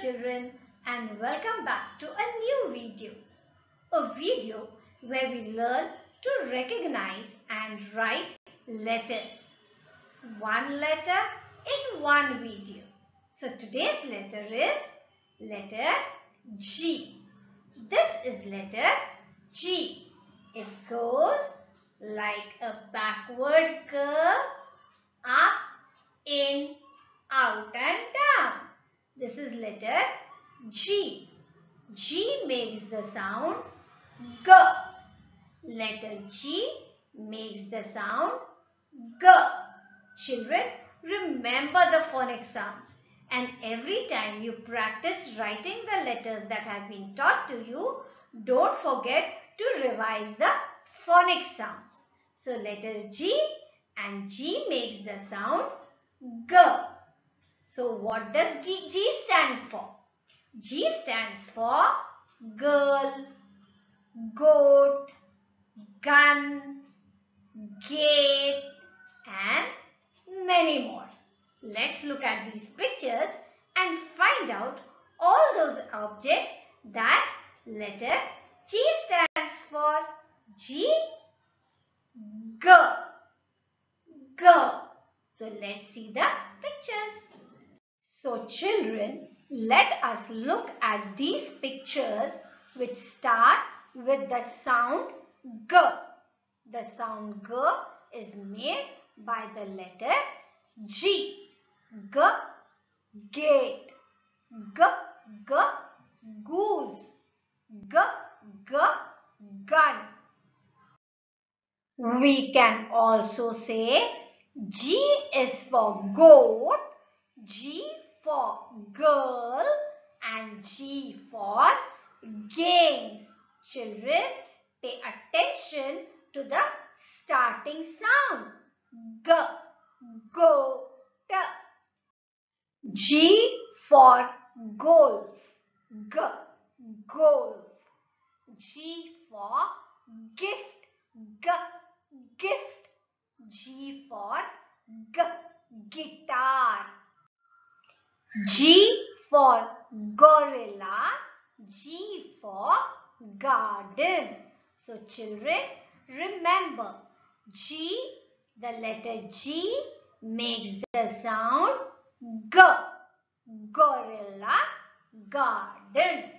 children and welcome back to a new video. A video where we learn to recognize and write letters. One letter in one video. So today's letter is letter G. This is letter G. It goes like a backward curve up, in, out and down. This is letter G. G makes the sound G. Letter G makes the sound G. Children, remember the phonic sounds and every time you practice writing the letters that have been taught to you, don't forget to revise the phonic sounds. So letter G and G makes the sound G. So what does G stand for? G stands for girl, goat, gun, gate and many more. Let's look at these pictures and find out all those objects that letter G stands for. G, G, G. So let's see the pictures. So children, let us look at these pictures which start with the sound G. The sound G is made by the letter G. G, gate. G, G, goose. G, G, gun. We can also say G is for goat, G for girl and G for games. Children, pay attention to the starting sound. G, go, t. G for golf. G, golf. G for gift. G, gift. G for g, guitar. G for gorilla. G for garden. So children, remember G, the letter G makes the sound G. Gorilla, garden.